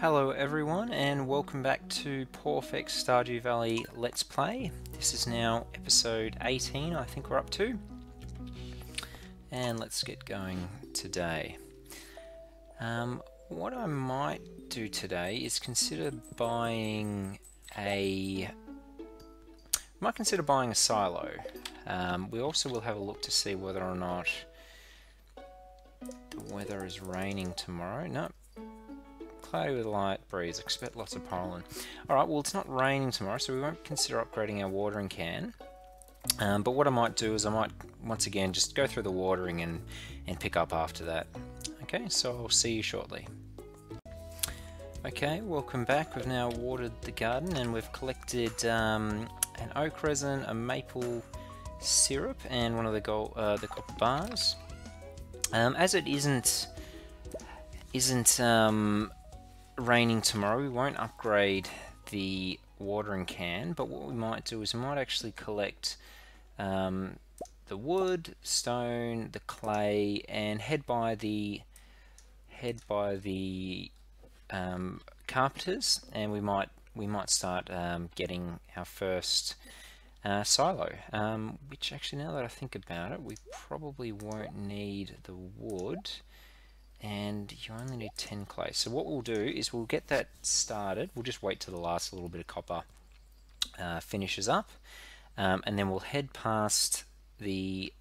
Hello everyone and welcome back to Pawfect's Stardew Valley Let's Play. This is now episode 18 I think we're up to. And let's get going today. Um, what I might do today is consider buying a... might consider buying a silo. Um, we also will have a look to see whether or not the weather is raining tomorrow. No, cloudy with a light breeze. Expect lots of pollen. Alright, well it's not raining tomorrow, so we won't consider upgrading our watering can. Um, but what I might do is I might, once again, just go through the watering and, and pick up after that. Okay, so I'll see you shortly. Okay, welcome back. We've now watered the garden and we've collected um, an oak resin, a maple syrup, and one of the gold, uh, the copper bars. Um, as it isn't isn't um, raining tomorrow, we won't upgrade the watering can, but what we might do is we might actually collect um, the wood, stone, the clay, and head by the head by the um, carpenters, and we might we might start um, getting our first uh, silo. Um, which actually, now that I think about it, we probably won't need the wood and you only need 10 clay. So what we'll do is we'll get that started. We'll just wait till the last little bit of copper uh, finishes up, um, and then we'll head past the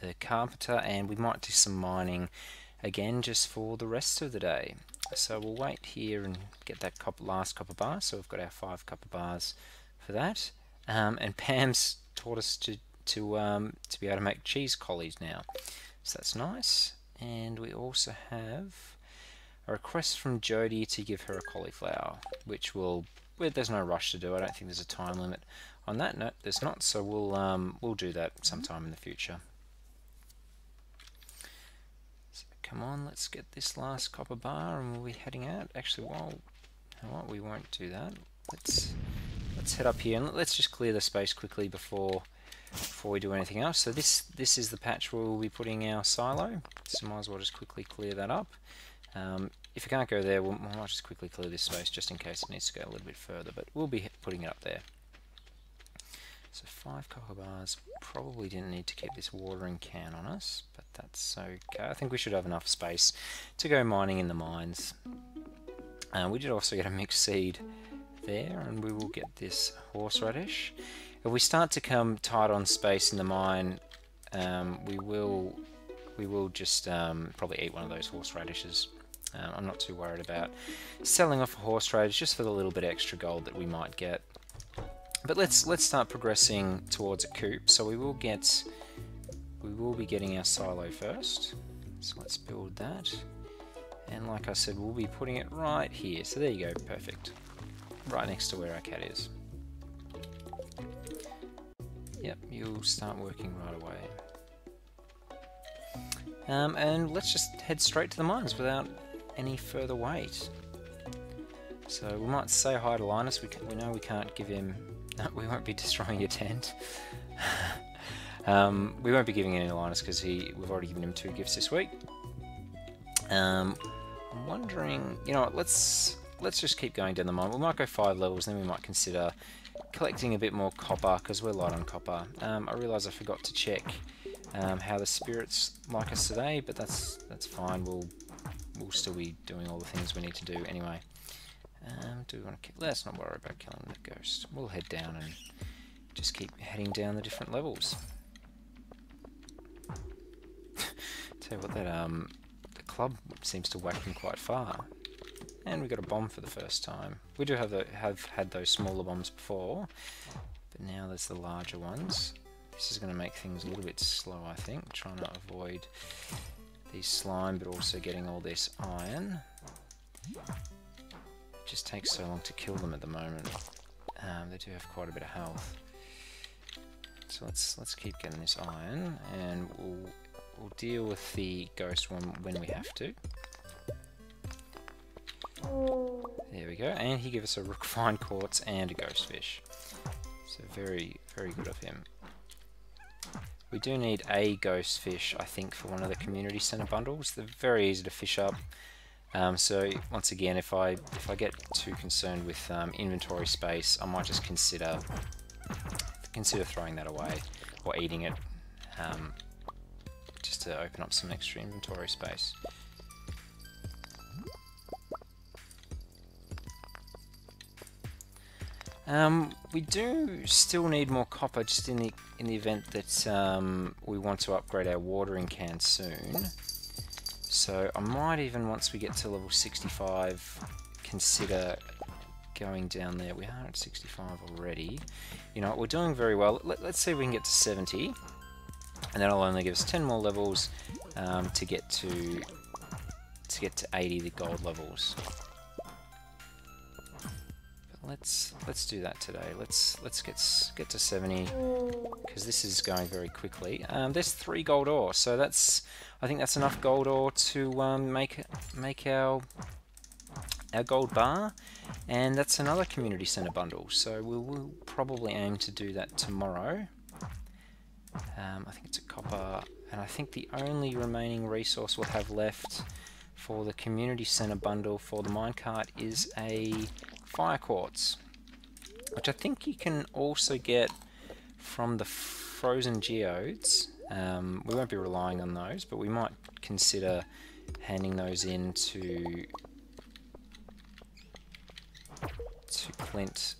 the carpenter, and we might do some mining again just for the rest of the day. So we'll wait here and get that last copper bar. So we've got our five copper bars for that. Um, and Pam's taught us to to um, to be able to make cheese collies now. So that's nice and we also have a request from Jodi to give her a cauliflower, which will, well, there's no rush to do. I don't think there's a time limit on that. No, there's not. So we'll um, we'll do that sometime in the future. So come on, let's get this last copper bar, and we'll be heading out. Actually, while what we won't do that. Let's let's head up here and let's just clear the space quickly before before we do anything else. So this this is the patch where we'll be putting our silo. So might as well just quickly clear that up. Um, if you can't go there, we'll, we might just quickly clear this space just in case it needs to go a little bit further, but we'll be putting it up there. So five copper bars, probably didn't need to keep this watering can on us, but that's okay. I think we should have enough space to go mining in the mines. Uh, we did also get a mixed seed there, and we will get this horseradish. If we start to come tight on space in the mine, um, we will we will just um, probably eat one of those horseradishes. Um, I'm not too worried about selling off a horseradish just for the little bit extra gold that we might get. But let's let's start progressing towards a coop. So we will get we will be getting our silo first. So let's build that. And like I said, we'll be putting it right here. So there you go, perfect. Right next to where our cat is. Yep, you'll start working right away. Um, and let's just head straight to the mines without any further wait. So we might say hi to Linus. We, we know we can't give him... No, we won't be destroying your tent. um, we won't be giving any to Linus because he we've already given him two gifts this week. Um, I'm wondering... You know what, let's, let's just keep going down the mine. We might go five levels, then we might consider collecting a bit more copper because we're light on copper. Um, I realise I forgot to check um, how the spirits like us today, but that's that's fine. We'll we'll still be doing all the things we need to do anyway. Um, do we want to kill? Let's not worry about killing the ghost. We'll head down and just keep heading down the different levels. Tell you what, that um, the club seems to whack them quite far. And we got a bomb for the first time. We do have the, have had those smaller bombs before, but now there's the larger ones. This is going to make things a little bit slow, I think, trying to avoid these slime, but also getting all this iron. It just takes so long to kill them at the moment. Um, they do have quite a bit of health. So let's let's keep getting this iron, and we'll we'll deal with the ghost one when we have to. There we go, and he gave us a refined quartz and a ghost fish. So very, very good of him. We do need a ghost fish, I think, for one of the community center bundles. They're very easy to fish up. Um, so once again, if I if I get too concerned with um, inventory space, I might just consider consider throwing that away or eating it, um, just to open up some extra inventory space. Um, we do still need more copper, just in the in the event that um, we want to upgrade our watering can soon. So I might even, once we get to level 65, consider going down there. We are at 65 already. You know, we're doing very well. Let, us see if we can get to 70. And that'll only give us 10 more levels um, to get to to get to 80 the gold levels let's let's do that today. Let's let's get get to 70 because this is going very quickly. Um, there's three gold ore, so that's I think that's enough gold ore to um, make make our our gold bar, and that's another community center bundle. So we will probably aim to do that tomorrow. Um, I think it's a copper, and I think the only remaining resource we'll have left for the community center bundle for the minecart is a fire quartz, which I think you can also get from the frozen geodes. Um, we won't be relying on those, but we might consider handing those in to to Clint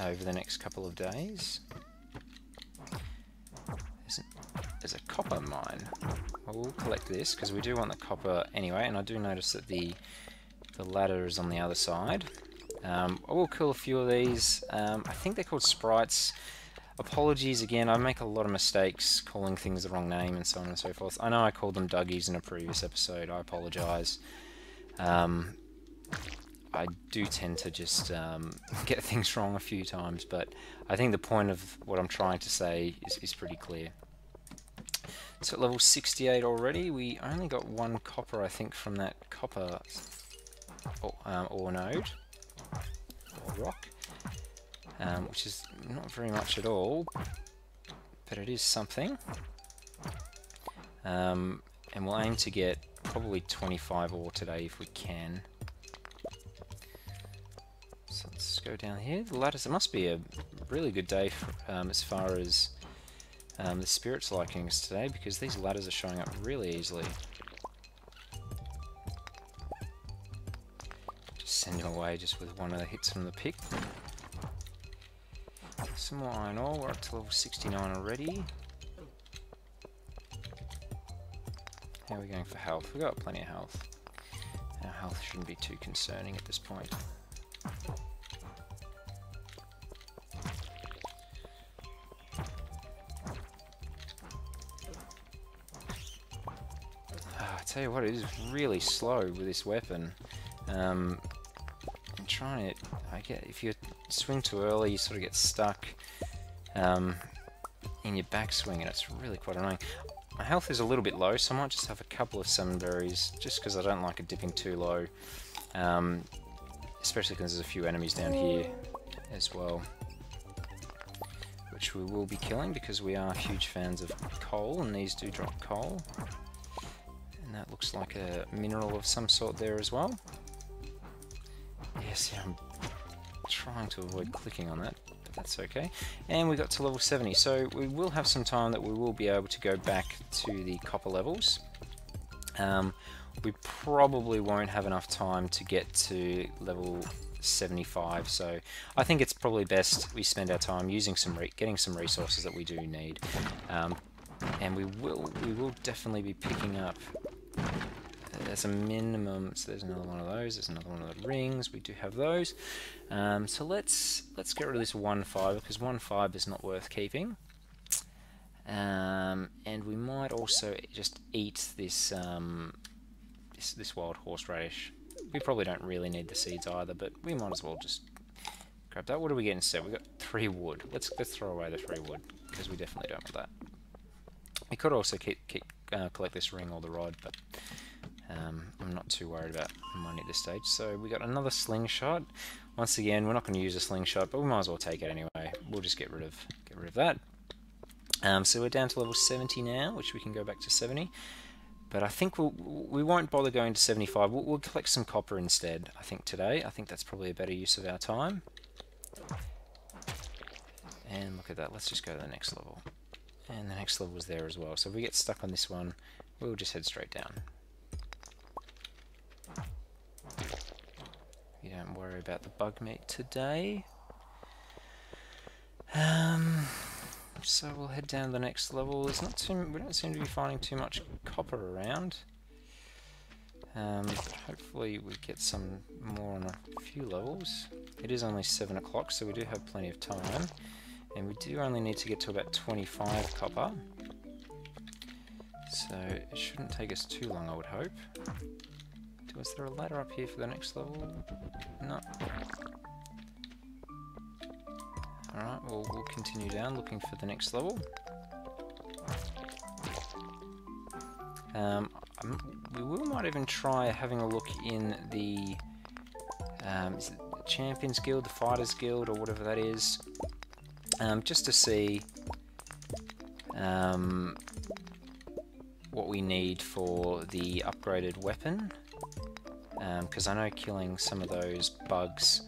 over the next couple of days. There's a, there's a copper mine. Well, we'll collect this because we do want the copper anyway, and I do notice that the the ladder is on the other side. Um, I will kill a few of these. Um, I think they're called sprites. Apologies again, I make a lot of mistakes calling things the wrong name and so on and so forth. I know I called them Dougies in a previous episode, I apologise. Um, I do tend to just um, get things wrong a few times, but I think the point of what I'm trying to say is, is pretty clear. So at level 68 already, we only got one copper, I think, from that copper um, ore node rock, um, which is not very much at all, but it is something. Um, and we'll aim to get probably 25 ore today if we can. So let's go down here. The ladders, it must be a really good day for, um, as far as um, the spirits liking us today because these ladders are showing up really easily. Away just with one of the hits from the pick. Some more iron ore, we're up to level 69 already. How are we going for health? We've got plenty of health. Our health shouldn't be too concerning at this point. Ah, I tell you what, it is really slow with this weapon. Um, trying it. I get if you swing too early, you sort of get stuck um, in your backswing, and it's really quite annoying. My health is a little bit low, so I might just have a couple of salmonberries, just because I don't like it dipping too low. Um, especially because there's a few enemies down here as well. Which we will be killing because we are huge fans of coal, and these do drop coal. And that looks like a mineral of some sort there as well. Yes, yeah, I'm trying to avoid clicking on that, but that's okay. And we got to level 70, so we will have some time that we will be able to go back to the copper levels. Um, we probably won't have enough time to get to level 75 so I think it's probably best we spend our time using some getting some resources that we do need um, and we will we will definitely be picking up there's a minimum, so there's another one of those, there's another one of the rings, we do have those. Um, so let's let's get rid of this one fiber, because one fiber is not worth keeping. Um, and we might also just eat this, um, this, this wild horseradish. We probably don't really need the seeds either, but we might as well just grab that. What do we get instead? We got three wood. Let's let's throw away the three wood because we definitely don't want that. We could also keep, keep uh, collect this ring or the rod, but um, I'm not too worried about money at this stage. So we got another slingshot. Once again, we're not going to use a slingshot, but we might as well take it anyway. We'll just get rid of get rid of that. Um, so we're down to level 70 now, which we can go back to 70. but I think we'll, we won't bother going to 75. We'll, we'll collect some copper instead, I think, today. I think that's probably a better use of our time. And look at that, let's just go to the next level. And the next level is there as well. So if we get stuck on this one, we'll just head straight down. You don't worry about the bug meat today. Um, so we'll head down to the next level. There's not too, we don't seem to be finding too much copper around. Um, hopefully we get some more on a few levels. It is only 7 o'clock, so we do have plenty of time. And we do only need to get to about 25 copper. So it shouldn't take us too long, I would hope. Was there a ladder up here for the next level? No. Alright, well, we'll continue down looking for the next level. Um, we will might even try having a look in the, um, the Champions Guild, the Fighters Guild, or whatever that is, um, just to see um, what we need for the upgraded weapon because um, I know killing some of those bugs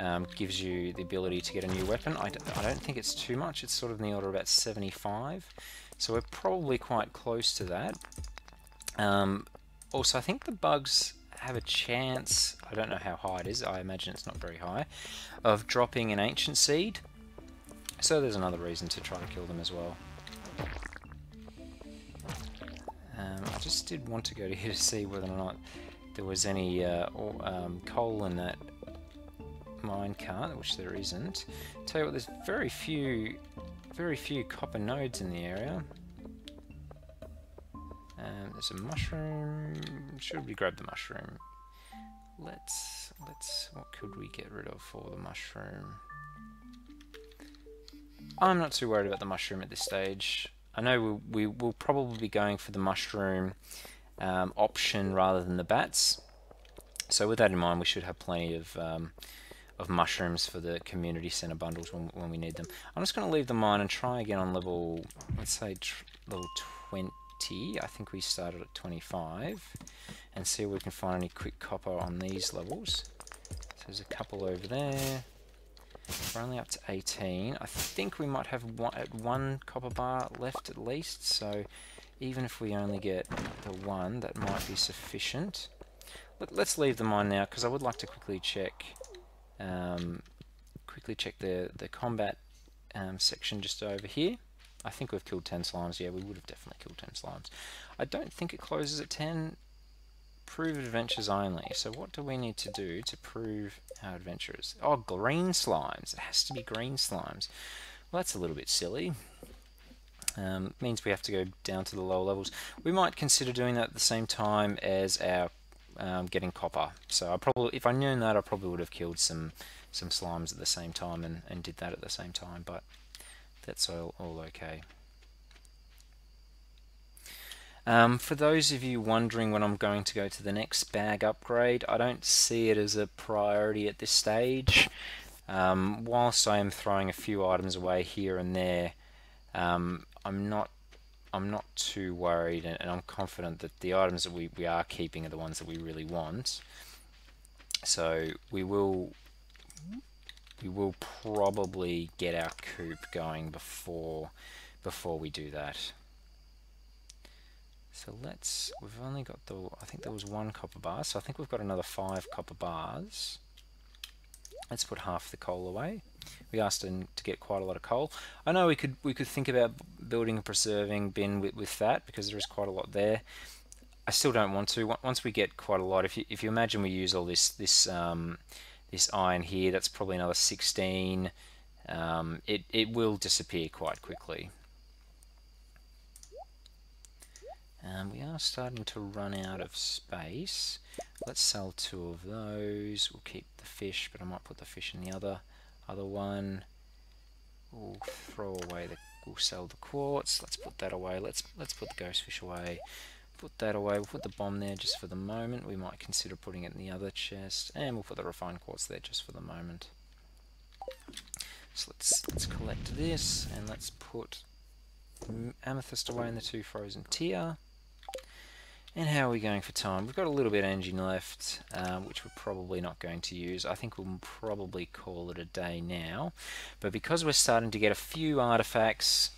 um, gives you the ability to get a new weapon. I d I don't think it's too much, it's sort of in the order of about 75, so we're probably quite close to that. Um, also, I think the bugs have a chance, I don't know how high it is, I imagine it's not very high, of dropping an Ancient Seed, so there's another reason to try to kill them as well. Um, I just did want to go to here to see whether or not there was any uh, um, coal in that minecart, which there isn't. Tell you what, there's very few, very few copper nodes in the area. Um, there's a mushroom. Should we grab the mushroom? Let's let's. What could we get rid of for the mushroom? I'm not too worried about the mushroom at this stage. I know we, we will probably be going for the mushroom um, option rather than the bats. So with that in mind, we should have plenty of um, of mushrooms for the community center bundles when, when we need them. I'm just going to leave the mine and try again on level, let's say level 20. I think we started at 25 and see if we can find any quick copper on these levels. So there's a couple over there. We're only up to 18. I think we might have one, one copper bar left at least, so even if we only get the one, that might be sufficient. Let, us leave the mine now, because I would like to quickly check um, quickly check the, the combat um, section just over here. I think we've killed 10 slimes. Yeah, we would have definitely killed 10 slimes. I don't think it closes at 10. Prove adventures only. So what do we need to do to prove our adventures? Oh, green slimes. It has to be green slimes. Well, that's a little bit silly. Um, means we have to go down to the lower levels. We might consider doing that at the same time as our um, getting copper. So I probably, if I knew that, I probably would have killed some some slimes at the same time and, and did that at the same time. But that's all, all okay. Um, for those of you wondering when I'm going to go to the next bag upgrade, I don't see it as a priority at this stage. Um, whilst I am throwing a few items away here and there, um, I'm not I'm not too worried and, and, I'm confident that the items that we, we are keeping are the ones that we really want. So we will we will probably get our coop going before before we do that. So let's we've only got the I think there was one copper bar, so I think we've got another five copper bars. Let's put half the coal away. We asked him to get quite a lot of coal. I know we could we could think about building a preserving bin with, with that because there is quite a lot there. I still don't want to. Once we get quite a lot, if you if you imagine we use all this this um, this iron here, that's probably another 16. Um, it it will disappear quite quickly. Um, we are starting to run out of space. Let's sell two of those. We'll keep the fish, but I might put the fish in the other other one. We'll throw away the. We'll sell the quartz. Let's put that away. Let's let's put the ghost fish away. Put that away. We'll put the bomb there just for the moment. We might consider putting it in the other chest, and we'll put the refined quartz there just for the moment. So let's let's collect this, and let's put amethyst away in the two frozen tear. And how are we going for time? We've got a little bit of engine left, um, which we're probably not going to use. I think we'll probably call it a day now. But because we're starting to get a few artifacts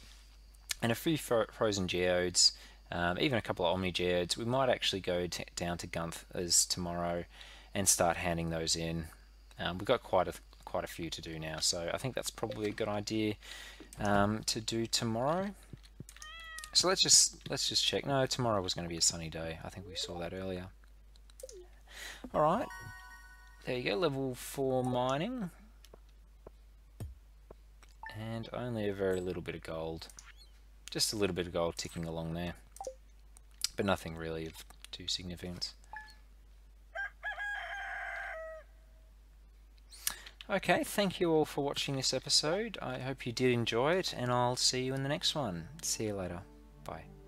and a few fro frozen geodes, um, even a couple of Omni geodes, we might actually go down to Gunthers tomorrow and start handing those in. Um, we've got quite a quite a few to do now, so I think that's probably a good idea um, to do tomorrow. So let's just let's just check. No, tomorrow was going to be a sunny day. I think we saw that earlier. All right, there you go. Level four mining, and only a very little bit of gold. Just a little bit of gold ticking along there, but nothing really of too significance. Okay, thank you all for watching this episode. I hope you did enjoy it, and I'll see you in the next one. See you later. Bye.